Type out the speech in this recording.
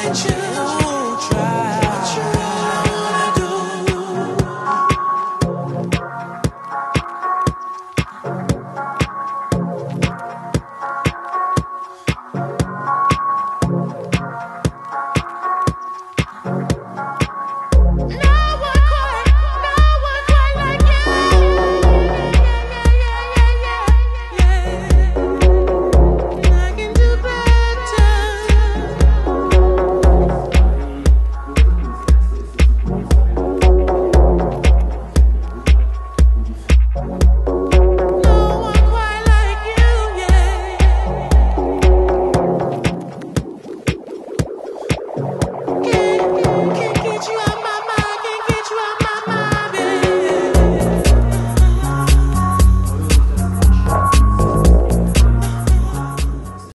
can't?